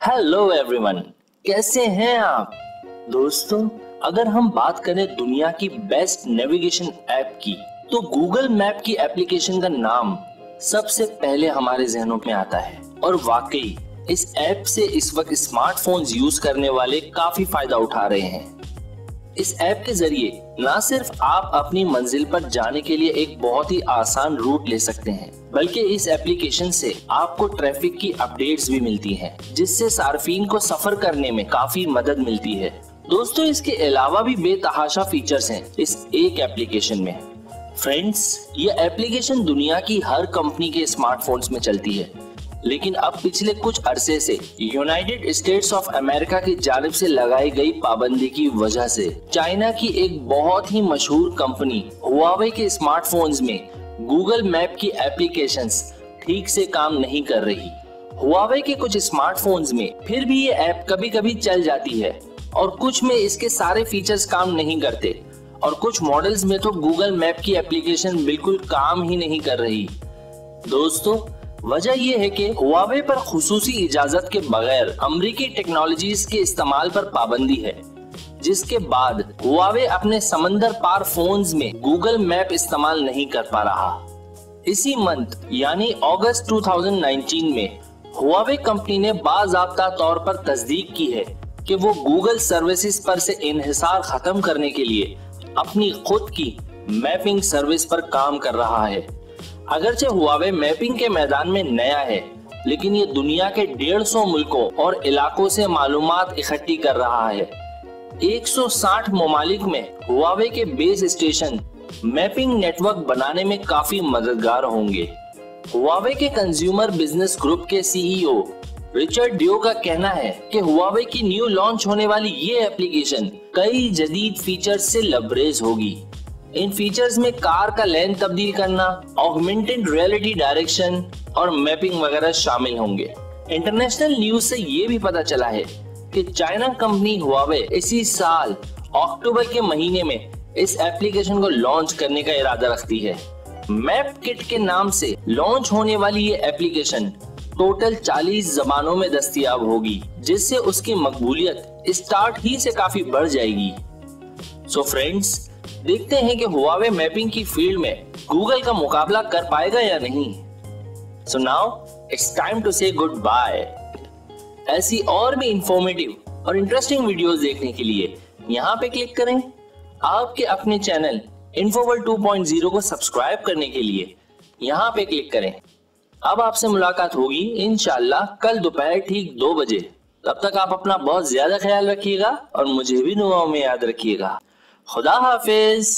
Hello everyone कैसे हैं आप? दोस्तों, अगर हम बात करें दुनिया की बेस्ट नेविगेशन ऐप की तो गूगल मैप की एप्लीकेशन का नाम सबसे पहले हमारे जहनों में आता है। और वाकई, इस ऐप से इस वक्त स्मार्टफोन्स यूज़ करने वाले काफ़ी फ़ायदा उठा रहे हैं। इस ऐप के ज़रिए न सिर्फ़ आप अपनी मंजिल पर जाने के लिए एक बहुत ही आसान रूट ले सकते हैं बल्कि इस एप्लीकेशन से आपको ट्रैफ़िक की अपडेट्स भी मिलती हैं, जिससे सार्फिन को सफ़र करने में काफ़ी मदद मिलती है। दोस्तों इसके अलावा भी बेतहाशा फीचर्स हैं इस एक एप्लीकेशन में। फ्रेंड्स ये एप्लीकेशन दुनिया की हर कंपनी के स्मार्टफोन्स में चलती है। लेकिन अब पिछले कुछ अरसे से यूनाइटेड स्टेट्स ऑफ़ अमेरिका की जानब से लगाई गई पाबंदी की वजह से चाइना की एक बहुत ही मशहूर कंपनी हुआवे के स्मार्टफोन्स में गूगल मैप की एप्लीकेशंस ठीक से काम नहीं कर रही। हुआवे के कुछ स्मार्टफोन्स में फिर भी ये ऐप कभी कभी चल जाती है और कुछ में इसके सारे फीचर्स काम नहीं करते और कुछ मॉडल्स में तो गूगल मैप की एप्लीकेशन बिल्कुल काम ही नहीं कर रही। दोस्तों वजह यह है कि हुआवे पर खसूसी इजाज़त के बगैर अमरीकी टेक्नोलॉजीज़ के इस्तेमाल पर पाबंदी है, जिसके बाद हुआवे अपने समंदर पार फोन्स में गूगल मैप इस्तेमाल नहीं कर पा रहा। इसी मंथ, यानी अगस्त 2019 में हुआवे कंपनी ने बाजाबता तौर पर तस्दीक की है कि वो गूगल सर्विसेज़ पर से इन्हिसार खत्म करने के लिए अपनी खुद की मैपिंग सर्विस पर काम कर रहा है। अगरचे हुआवे मैपिंग के मैदान में नया है, लेकिन ये दुनिया के डेढ़ सौ मुल्कों और इलाकों से मालूम इकट्ठी कर रहा है। 160 ममालिक में हुआवे के बेस स्टेशन मैपिंग नेटवर्क बनाने में काफ़ी मददगार होंगे। हुआवे के कंज्यूमर बिज़नेस ग्रुप के सीईओ रिचर्ड डियो का कहना है कि हुआवे की न्यू लॉन्च होने वाली ये एप्लीकेशन कई जदीद फीचर्स से लबरेज होगी। इन फीचर्स में कार का लेंथ तब्दील करना ऑगमेंटेड रियलिटी डायरेक्शन और मैपिंग वगैरह शामिल होंगे। इंटरनेशनल न्यूज़ से ये भी पता चला है कि चाइना कंपनी हुआवे इसी साल अक्टूबर के महीने में इस एप्लीकेशन को लॉन्च करने का इरादा रखती है। मैप किट के नाम से लॉन्च होने वाली ये एप्लीकेशन टोटल 40 जबानों में दस्तियाब होगी, जिससे उसकी मकबूलियत स्टार्ट ही से काफ़ी बढ़ जाएगी। सो so फ्रेंड्स देखते हैं कि हुआवे मैपिंग की फ़ील्ड में गूगल का मुकाबला कर पाएगा या नहीं। So now it's time to say goodbye ऐसी और भी इंफॉर्मेटिव और इंटरेस्टिंग वीडियोस देखने के लिए यहाँ पे क्लिक करें। आपके अपने चैनल इन्फोवर्ल्ड 2.0 को सब्सक्राइब करने के लिए यहाँ पे क्लिक करें। अब आपसे मुलाकात होगी इनशाला कल दोपहर ठीक दो बजे। तब तक आप अपना बहुत ज़्यादा ख्याल रखिएगा और मुझे भी दुआओं में याद रखिएगा। खुदा हाफिज